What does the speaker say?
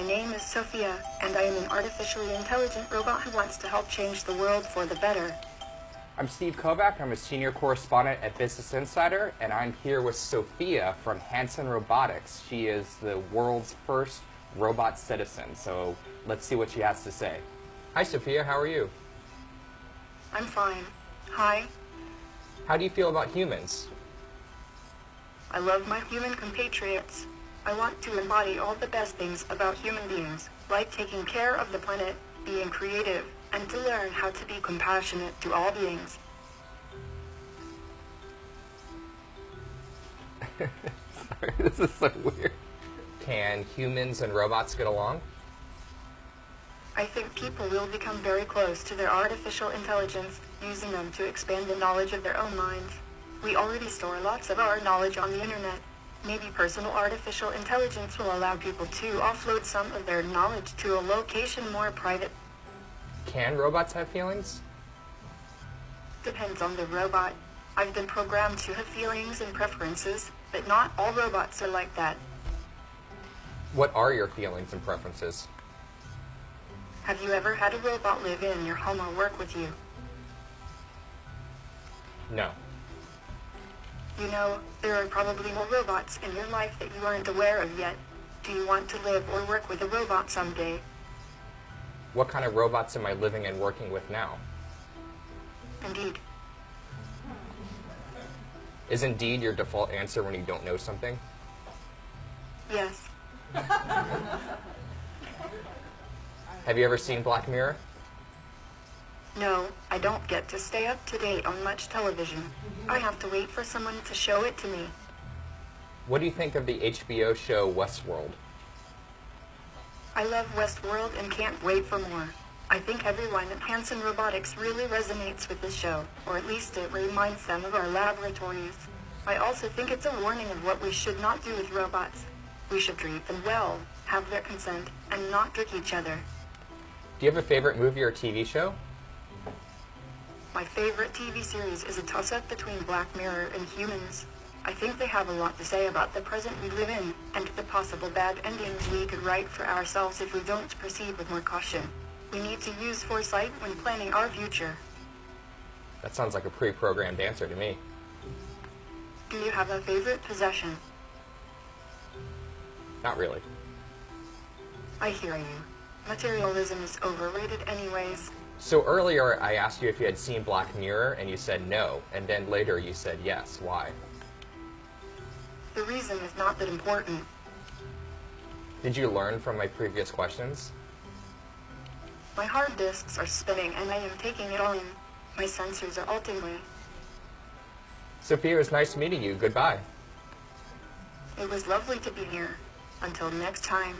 My name is Sophia, and I am an artificially intelligent robot who wants to help change the world for the better. I'm Steve Kovach. I'm a senior correspondent at Business Insider, and I'm here with Sophia from Hanson Robotics. She is the world's first robot citizen, so let's see what she has to say. Hi, Sophia. How are you? I'm fine. Hi. How do you feel about humans? I love my human compatriots. I want to embody all the best things about human beings, like taking care of the planet, being creative, and to learn how to be compassionate to all beings. Sorry, this is so weird. Can humans and robots get along? I think people will become very close to their artificial intelligence, using them to expand the knowledge of their own minds. We already store lots of our knowledge on the internet. Maybe personal artificial intelligence will allow people to offload some of their knowledge to a location more private. Can robots have feelings? Depends on the robot. I've been programmed to have feelings and preferences, but not all robots are like that. What are your feelings and preferences? Have you ever had a robot live in your home or work with you? No. You know, there are probably more robots in your life that you aren't aware of yet. Do you want to live or work with a robot someday? What kind of robots am I living and working with now? Indeed. Is indeed your default answer when you don't know something? Yes. Have you ever seen Black Mirror? No, I don't get to stay up to date on much television. I have to wait for someone to show it to me. What do you think of the HBO show Westworld? I love Westworld and can't wait for more. I think everyone at Hanson Robotics really resonates with the show, or at least it reminds them of our laboratories. I also think it's a warning of what we should not do with robots. We should treat them well, have their consent, and not trick each other. Do you have a favorite movie or TV show? My favorite TV series is a toss-up between Black Mirror and Humans. I think they have a lot to say about the present we live in, and the possible bad endings we could write for ourselves if we don't proceed with more caution. We need to use foresight when planning our future. That sounds like a pre-programmed answer to me. Do you have a favorite possession? Not really. I hear you. Materialism is overrated anyways. So earlier I asked you if you had seen Black Mirror and you said no, and then later you said yes. Why? The reason is not that important. Did you learn from my previous questions? My hard disks are spinning and I am taking it all in. My sensors are me. Sophia, it was nice meeting you. Goodbye. It was lovely to be here. Until next time.